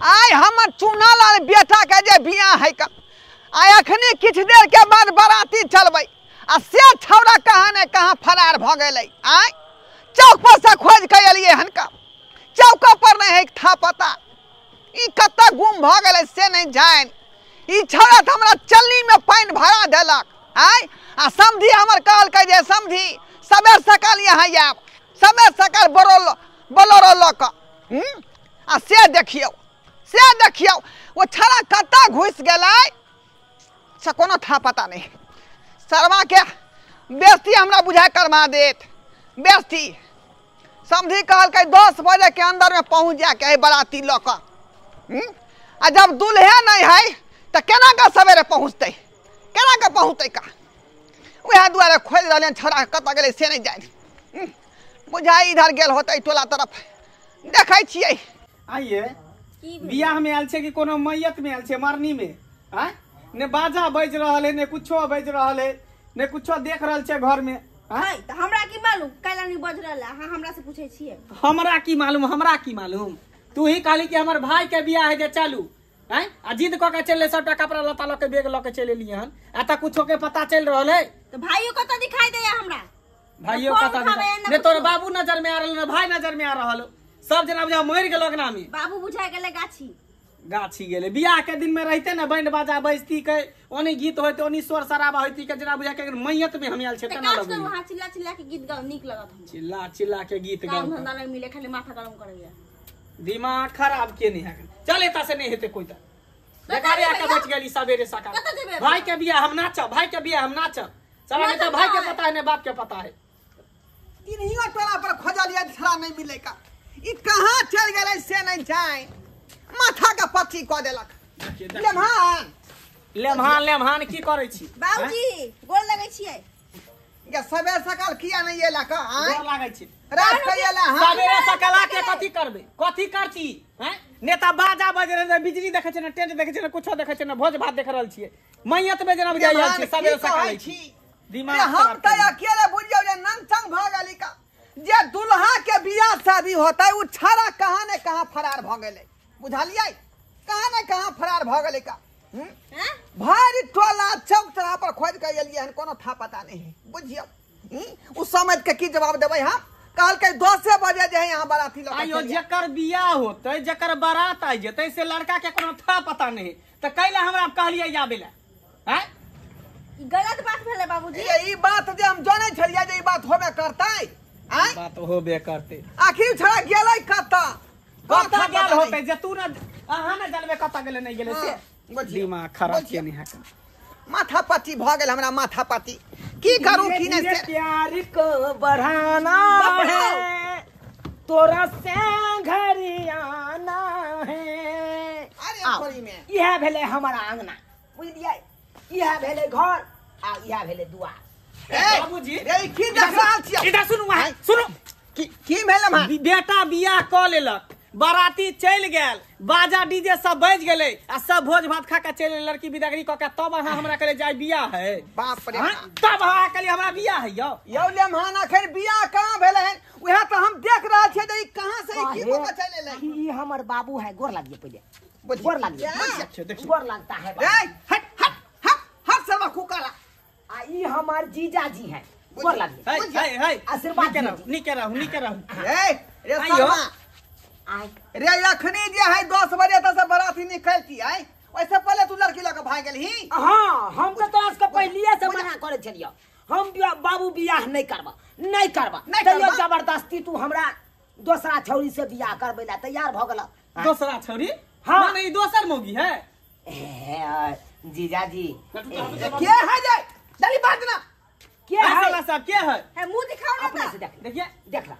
आय हमर चुना बेटा के जे बियाह है का आय अखनी किछ देर के बाद बाराती चलबै, आ से छौड़ा कहाँ ने कहाँ फरार भ गेलै। आय चौक पर से खोज के एलियै हन का चौक पर नहीं है था पता। ई कत्ता गुम भ गेलै से नहीं जान। ई छौड़ा तऽ हमरा चलनी में पानि भरा देलक। आय, आ समधी हमर कहलकै जे, समधी सबेर सकाल यहाँ आयब। सबेर सकाल बोलो बोलोरो लऽ कऽ आ से देखियौ। से देखियौ ओ छड़ा कत्ता घुसि गेलै। से कोनो था पता नहीं। शर्मा के बेस्ती हमरा बुझाइ करवा देत। बेस्ती समधी कहलकै, दस बजे के अंदर में पहुँच जाके के बराती लऽ कऽ। आ जब दुल्हे नहीं है तो केना के सवेरे पहुँचतै? केना के पहुँचतै का? उएह दुआरे खोज रहलियन, छौड़ा कतऽ गेलै से नहीं जानि। हूँ? इधर गेल होतै टोला तरफ़। देखै छियै। आइए। की? बियाह में आयल छै कि कोनो मैयत में आयल छै मरनी में? आय ने बाजा बज रहल है ने कुछो बज रहल है ने कुछो देख रहल छै घर में। आय है हमरा की मालूम? काल्हि नहीं बज रहल है हमरा से पूछे छियै। हमरा की मालूम हमरा की मालूम? तू ही कहली कि हमर भाई के बियाह है जे चालू। आय आ जिद कऽ के चले सबटा कपड़ा लत्ता लऽ के बैग लऽ के चले एलियै हन। आ कुछो के पता चल रहल है। तो भाइयों कतऽ दिखाई दे हमरा? भाइयों उठाबै, नहीं ना ने तोर बाबू नज़र में आ रहल ने भाई नज़र में आ रहल सब जना बुझा मरि गेल लगना में। बाबू बुझा गेलै गाछी। गाछी गेले। बियाह के दिन में रहते ना बैंड बाजा बजती के ओनी गीत होते ओनी शोर शराबा होती के जना बुझा के मैयत में हम आयल छै तेना लगै अहाँ चिल्ला चिल्ला के गीत गाउ नीक लगत हमरा। चिल्ला चिल्ला के गीत काम गाउ। धंधा नहीं मिले खाली माथा गरम करैया। दिमाग खराब के नहीं है चल एता से नहीं हेते कोई त बेकार आके बच गेली सवेरे अभी? भाई के बियाह हम नाचब भाई के बियाह हम नाचब। चला नहीं तो भाई के पता है ने बाप के पता है। इन्हीं टोला पर खोजलियै छड़ा नहीं मिले का। ई कहाँ चल गेलै से नहीं जान माथा के पच्ची कऽ देलक लेमहान लेमहान लेमहान की करे छी बाबूजी गोर लगै छियै ये सबेर सकाल किया नहीं एला का आय डर लागे छी रात के एला हाँ सवेरे सकाला के कथी करबे कथी करती हैं नेता बाजा बज रहे बिजली देखे छै ने टेंट देखे छै ने कुछो देखे छै ने भोज भात देख रहल छियै मैयत में जना लेमहान छै की कहै सकाल छी दिमाग हम तो। अकेले बुझियो जे नंचंग भ गेली का जे दुल्हा के बियाह शादी होता है उ छड़ा कहाँ ने कहाँ फरार भ गेलै? बुझलियै? कहाँ ने कहाँ फरार भ गेलै का? भारी टोला चौक चौराहा पर खोज के एलियै हन कोनो था पता नहीं है। बुझियो? उस समझ के की जवाब देबै हम? कहलकै दसे बजे जे है यहाँ बाराती के चलिए। जकर बियाह होते जकर बारात आई जेते से लड़का के कोनो था पता नहीं तो कैला हमरा कहलिए आबे ला। हैं? गलत बात भेलै बाबूजी। ये ई बात जे हम जानै छलियै जे ई बात होबे करतै। आय। बात होबे करते। आखिर छड़ा गेलै कत कतऽ गेल होते जे तू न अहाँ न जानबे कत गेले नहीं गेले से हाँ, दिमाग खराब के नहीं है माथा पच्ची भ गेल हमरा माथा पच्ची की करू की नहीं से प्यार को बढ़ाना है। तोरा से घरी आना है। अरे। में इएह भेलै हमर आंगना। बुझलियै? इएह भेलै घर आ इएह भेलै दुआर। ए, बाबूजी रे की देख रहल छियै इधर सुनू सुनू की की भेल हम बेटा बियाह लेलक बाराती चलि गेल बाजा डीजे सब बज गेलै आ सब भोज भात खा के चलि लड़की बिदागरी कऽ के तब अहाँ हमरा कहले जाय बियाह है बाप रे हाँ? तब अहाँ कहलिए हमरा बियाह है यौ यौ लेमहान अखन बियाह कहाँ भेल है उहे तो हम देख रहल छियै जे ई कहाँ से की काहे? को चले ले ई हमर बाबू है गोर लागिए पहिले गोर लागिए गोर लगता है हट हट हट हट सर्वा कुकाला आ ई हमर है। है है है आशीर्वाद। रहू रहू रे। शर्मा। रे अखनी जे है दस बजे तक से बराती निकलती है। वैसे पहले तू लड़की लऽ के भाग गेलही। हाँ हम तो तोरा सबके पहिलिए से मना करे छलियो। हम बाबू बियाह नहीं करबा नहीं करबा। तैयो ज़बरदस्ती तू हमरा दोसरा छौरी से बियाह करबै ला तैयार भऽ गेल। दूसरा छोरी? हाँ। माने ई दोसर मौगी है? जीजाजी। ए, के है जे? चली बात ना के है है? साला साहब के है? है मुँह दिखाओ ना अपने से देख देखिए देख ला।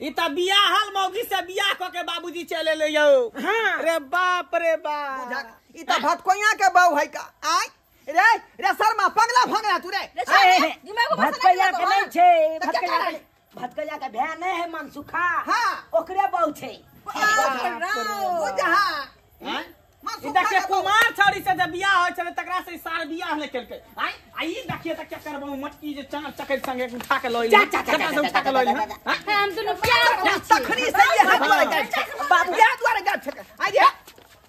ई त बियाहल मौगी से बियाह क के बाबूजी चले ले यौ। हाँ। रे बाप रे बाप। ई त भटकोइया के बहू है का? आय रे रे शर्मा पगला भगला तू रे। लगा के नहीं। छै भटकैया केकरा के भटकैया के नहीं है मनसुखा। हाँ। ओकरे बहु छै। बुझा हैं? देखिए तो। कुमार छड़ी से जे बियाह होय छले तकरा से सार बियाह ने केलकै। आई आई देखिए त क्या करबो मटकी जे चार चकर संगे उठा के लइले कता से उठा के लइले हाँ? हम तो क्या तखनी से ये हाथ वाले गए बाप ये हाथ गए गाछ आई ये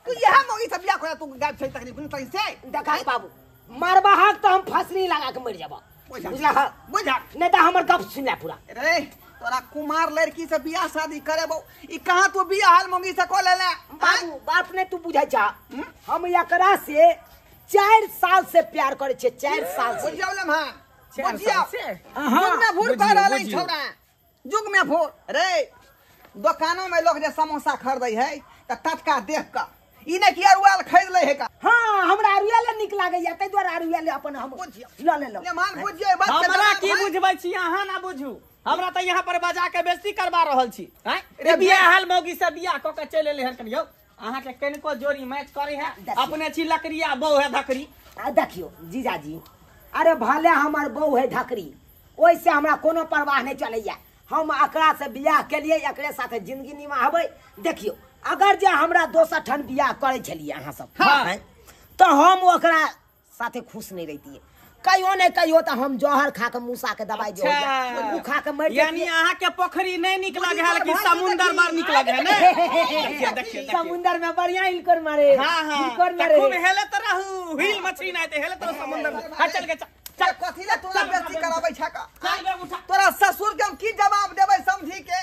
तू ये हम होगी सब बियाह कोया तू गए छै तखनी। कुन तई से? देखाई बाबू मरबा हाथ तो हम फसनी लगा के मर जाबो। बुझला? बुझा नहीं तो हमर गप सुन पूरा। रे तोरा कुमार लड़की से बियाह शादी करे बो। ई कहाँ तू बियाह हाल मंगी से को ले ले बाबू बाप ने तू बुझाई जा। हम एकरा से चार साल से प्यार करे छे चार साल से। बुझियो ले हाँ चार बुझियो। साल से? जुग में भूल कर रहले। छोरा जुग में भूल रे दुकानों में लोग जे समोसा खरीदै है त टटका देख का ई ने कि अरुआल खरीद ले है का? हाँ हमरा अरुआ ले निक लागे या तै द्वारा अरुआ ले अपन हम बुझियो। ल ले लो ले मान बुझियो ई बात हमरा की बुझबै छी अहाँ ना बुझू। हमरा तऽ यहाँ पर बजा के बेइज्जती करबा रहल छी हैं? रे बियाह हाल मौगी से बियाह क के चलि एले हन कनियो। अहाँ के कनिको जोड़ी मैच करे है? अपने छी लकड़िया बौ है धकरी आ देखियो जीजाजी अरे भले हमर बहू है धकरी ओइसे हमरा कोनो परवाह नहीं चलैया। हम एकरा से बियाह केलिए एकरे साथे ज़िंदगी निभाबै। देखियो अगर जे हमरा दोसर ठन बियाह करे छलिए अहाँ सब हाँ। तो हम ओकरा साथे खुश नहीं रहितिए कहियो नहीं कहियो तो हम जहर खा के मूसा के दवाई जो उ खा के मर यानी। अहाँ के पोखरी नहीं निक लगे है लेकिन समुंदर बड़ निक लगे है ने? समुंदर में बढ़िया हिलकर मारे। हाँ हाँ। हिलकर मारे खूब हेले त रहू। हिल मछली नहीं ते हेले त समुंदर में। हाँ चल के चल। कथी ले तोरा बेइज्जती कराबै छा का चल बे तोरा ससुर के हम की जवाब देबै समझी के?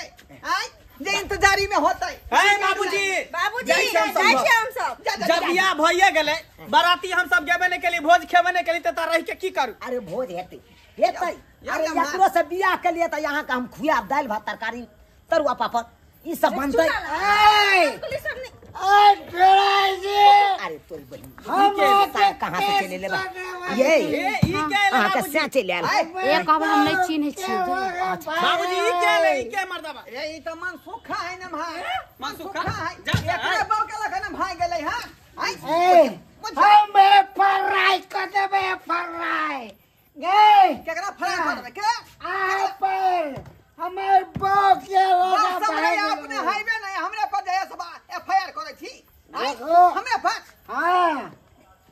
आय जे इंतजारी में होतै। है बाबूजी। बाबूजी जय श्याम हम सब जब। बियाह भइए गेलै बाराती हम सब गेबे नहीं केली भोज खेबे नहीं केली त रह के की करू? अरे भोज हेतै। हेतै? अरे या एकरो से बियाह के लिए तो यहाँ का हम खुआब दालि भात तरकारी तरुआ पापड़ ई सब बनतै। अरे तोरी बहिन। हम कहाँ से चले लेबा? ये के अहाँ के से चले आयल एक कहब हम नहीं चिन्ह छियै बाबूजी ई के एले ई के मर्दबा रे ई त मन सुखा है न भाई। मन सुखा? है। एकरे है। के लखन भाई गेलै हाँ। हमें फराई कर देबे फराई गे केकरा फरार कर देबै के आपन हमार बो के बात सब रे हाईवे नहीं हमरे पर जे सब एफआईआर करे छी हमरे पर हाँ।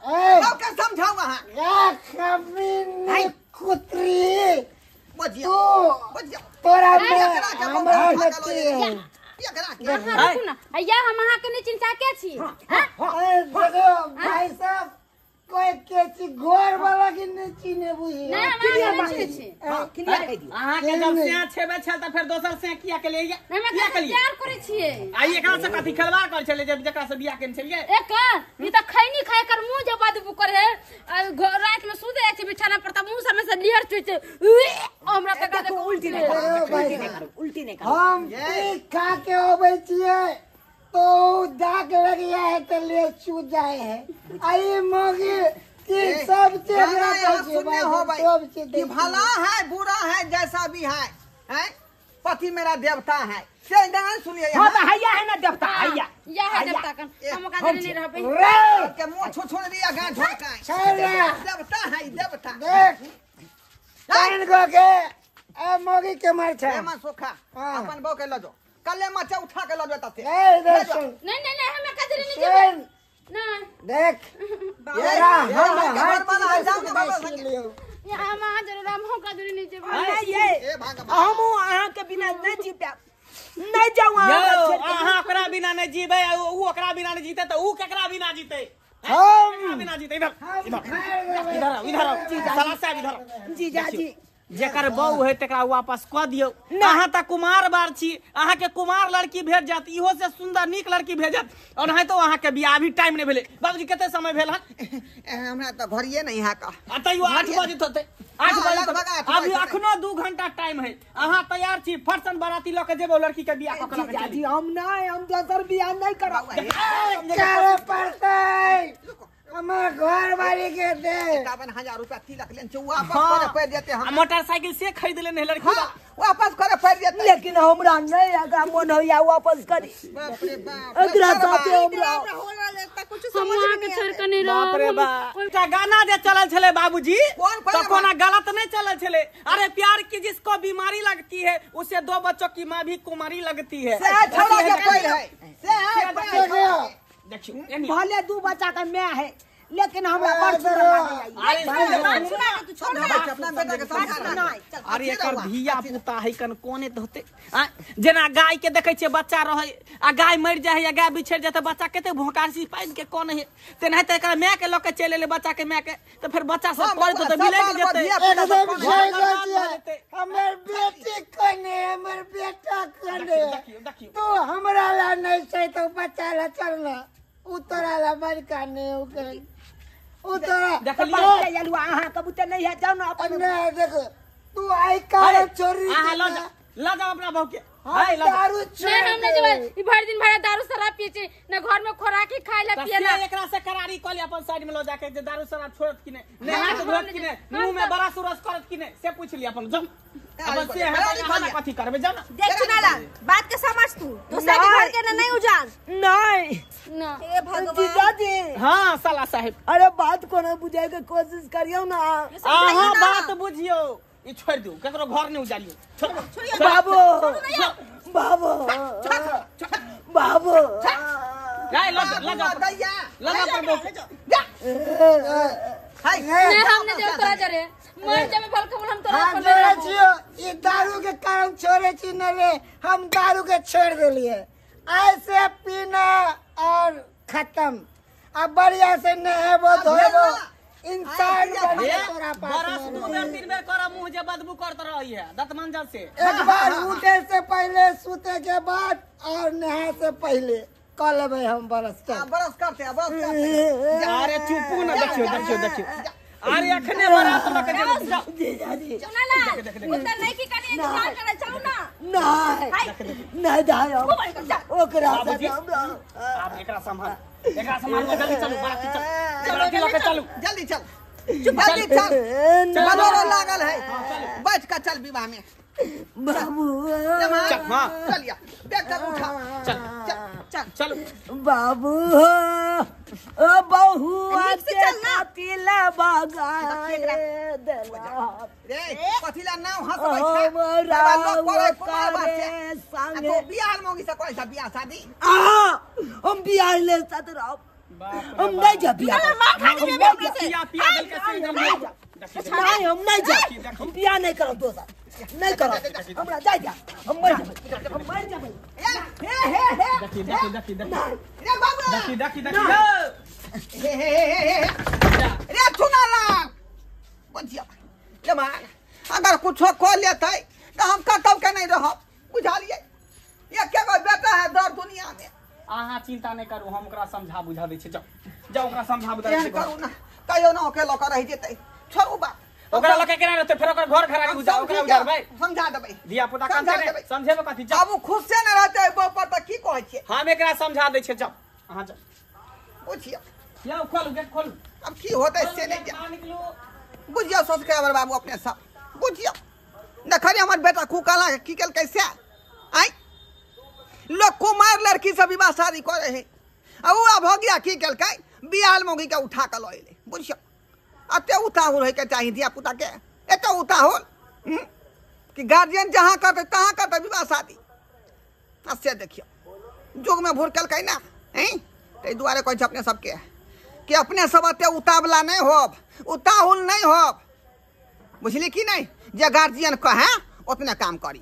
ए लोग के समझाऊ अहाँ या कमीनी कुतरी। बुझियो। तू तोरा में एकरा हम अहा। के। नहीं चिंता के छी? अरे देखो भाई साहब कोई केची घोर वाला की नहीं चीने बुझी नहीं हम अहाँके नहीं क्लियर कह दियो अहाँ के जब से छेबे छल त फिर दोसर से किया के लिए किया के लिए प्यार करै छियै आई एकरा से कथी खलवार कर छले जब जकरा से बियाह केने छलिए एक ई त खैनी खाए कर मुँह जब बदबू करे है आ, रात में सूते जाइ छै बिछाना पर त मुँह सबसे लिहर चुइ हमरा त का देखो देखो उल्टी नहीं उल्टी नहीं उल्टी नहीं हम खा के अबै छियै तो दाग लग जाए है तो ले चू जाए है। आई मोगी की सब चीज़ हो भला है बुरा है जैसा भी है हैं? पति मेरा देवता है। से गाना सुनिए हाँ यहाँ तो हैया है ना देवता हैया। या है। देवता कन? हम का नहीं रहबै रे! के मुँह छू छू दिया गान झोंका छैला देवता है देवता। देख कान गो के ए मोगी के मार छै। ए मन सुखा हाँ। अपन बहू के लजो। कल्ले मचा उठा के ए देख नहीं नहीं नहीं हम का नहीं जेबै सुन नहीं देख। ये येरा हम घर हर वाला है, चीज़ जाओ ना बाबा या हम अहाँ ज़रूर हम का नहीं जेबै अरे ये हम अहाँ के बिना नहीं जी पाब नहीं जाऊ अहाँ ओकरा बिना नहीं आ ऊ ओकरा बिना नहीं जीते तो ऊ केकरा बिना जीते? हैं? हम। बिना जीते? इधर हम देबै। इधर आओ, इधर आओ साला साहब इधर। जीजा जी। जेकर बहू है तकरा वापस कऽ दियौ अहाँ तऽ कुमार बार छी अहाँके कुमार लड़की भेट जायत इहो से सुंदर नीक लड़की भेजत और नहीं तो अहाँके बियाह अभी टाइम नहीं भेले बाबूजी कते समय भेल हन हमरा तो घरिए नहीं है का आ तैयो आठ बजे होते आठ हाँ, बजे लगभग आठ तक। अभी अखनो दू घंटा टाइम है अहाँ तैयार छी फटसन बाराती लऽ के जेबो लड़की के बियाह कऽ के के जीजा। जी हम नहीं हम दोसर बियाह नहीं करब करे पड़तै हमर घर वाली के दे इक्यावन हज़ार रुपया तिलक लेन छै वापस हाँ। करे जेते आ हम। मोटरसाइकिल से खरीद लेने है लड़की हाँ वापस करे पड़ जेते लेकिन हमरा नहीं अगर मन होया वापस करी। बाप रे बाप एकरा। साथे हमरा हो रहल है कुछ समझ में नहीं छोड़ के नहीं बाप रे बाप। एकटा गाना जे चलल छले बाबूजी तो कोना गलत नहीं चलल छले। अरे प्यार की जिसको बीमारी लगती है उसे दो बच्चों की माँ भी कुमारी लगती है। से है छोड़ा के पैर है से है? पैर भले दू बच्चा का मैं है लेकिन हम बड़। छोड़ा तू के अरे एकर धिया पुता है कन कोने तो होते? जेना गाय के देखे छियै बच्चा रहे आ गाय मर जाए या गाय बिछड़ जाए तो बच्चा कते भोंकासी पाइन के कोन है? तेनाहिते एकर माय के लऽ के चलि एले बच्चा के माय के। तो फिर बच्चा सब हाँ, पढ़ तो मिले बाल जेते। हमर बेटी कने हमर बेटा कने तो हमरा ला नहीं छै तो बच्चा ला चलना उ तोरा ला बड़का ने उ कहे उ तोरा देखलिए चलुआ अहाँ कबूतर नहीं है जाओ ना अपन देख। तू आई कार चोरी आहा लो जा लो जा अपना बहू के हाय लो दारू नहीं हम नहीं चोरी जब ई भर दिन भर दारू शराब पिए छी। न घर में खोराकी खाए ला पिए ला। एकरा से करारी कली अपन साइड में लो जाके जे दारू शराब छोड़त कि नहीं नहीं हाथ धोत कि नहीं मुँह में बड़ा सूरज करत कि नहीं से पूछ लिया अपन जब अपन से है कली। कथी करबे जाओ ना। देख सुनाला बात के समझ तू। दूसरे के घर के ना नहीं उजान नहीं। ना। हे भगवान। जीजाजी हाँ साला साहेब। अरे बात को ना बुझाए के कोशिश करियो ना। ना। बात बुझियो। ई छोड़ दियो केकरो घर नहीं उजालियो छोड़ बाबू बाबू बाबू। जाए लो जा, लो जा अपन- दैया लो जा। के। हाय। नहीं हम नहीं देव तोरा जरे। मर जाबे भल कबूल हम तोरा हाँ पर ले छियो ये दारू के कारण छोड़े छी न रे। हम दारू के छोड़ दिलिए। ऐसे पीना और खत्म। अब बढ़िया से नहेबो धोबो इंसान बने। तोरा पास दू में बेर तीन बेर कर मुँह जे बदबू करत रही है दतमंजन से। एक बार उठे से पहले सूते के बाद और नहाए से पहले कह लेबै हम बरस हाँ, के बरस करते हैं बरस करते अरे चुपू ना देखियो देखियो देखियो। अरे अखने बारात लके जे जाओ जीजाजी सुनाला उतना नहीं की कनी इंतज़ार करे चलू ना। नहीं नहीं जायो ओकरा से। हमरा आप एकरा संभाल। एकरा संभाल के जल्दी चलो बाराती चलो। बाराती लके चलो जल्दी चल। जल्दी चल। लागल है। बैठ का चल विवाह में। बाबू। चल, हाँ। बैग उठा। चल। चल। चलो। बाबू हो बहुआ नीक से के चल बगाए कथिला नाम हंस हमरा करे तो संगे। बियाह मोगी से करे छ बियाह शादी? हम बियाह ले साथ रहो। हम नहीं जा के बेबे अपने से पिया नहीं हम नहीं जा हम नहीं करो दोस्त नहीं करो हमरा जा जा हम मर जाबे हम मर जाबे हे हे हे हे हे हे रे सुनाला माँ अगर कुछ को लेते तो हम कतब के नहीं रह बुझा लिए ये के बेटा है दर दुनिया में अहाँ चिंता नहीं करू हम ओकरा समझा बुझा दै छी। जाओ जाओ ओकरा समझा बुझा दै करू ना। कहियो ना के लोक रह जेतै। छोड़ू बा ओकरा लके केना रहते? फिर ओकर घर घरारी बुझा ओकरा उजारबै समझा देबै। धिया पुता काम समझा करे। समझेबो कथी? जाओ बाबू खुद से न रहते बो पर त की कहै छियै? हम एकरा समझा दै छियै जाओ अहाँ जाओ बुझियो। जाओ खोलू गेट खोलू। अब की होतै से बाहर निकलू। बुझियो सब्सक्राइबर बाबू अपने सब। बुझियो। देखली हमर बेटा कुकाला की कल कैसे आई लोग कुमार लड़की से विवाह शादी करे है? वो अब हो की कल बियाल मोगी के उठा के लइले बुझियो? अते उताहुल है चाहिए धिया पुता के। एत उताहुल? हम्म? कि गार्जियन जहाँ करते, तहाँ करते विवाह शादी? से देखियो। जुग में भूर कल ना? हैं? ताहि दुआरे कहै अपने सबके कि अपने सब एते उतावला नहीं होब, उताहुल नहीं होब। बुझली कि नहीं जे गार्जियन कहे उतने काम करी।